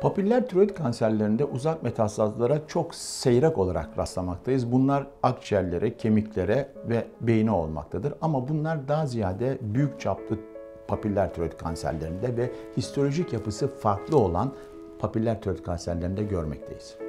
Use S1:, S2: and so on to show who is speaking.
S1: Papiller tiroid kanserlerinde uzak metastazlara çok seyrek olarak rastlamaktayız. Bunlar akciğerlere, kemiklere ve beyne olmaktadır. Ama bunlar daha ziyade büyük çaplı papiller tiroid kanserlerinde ve histolojik yapısı farklı olan papiller tiroid kanserlerinde görmekteyiz.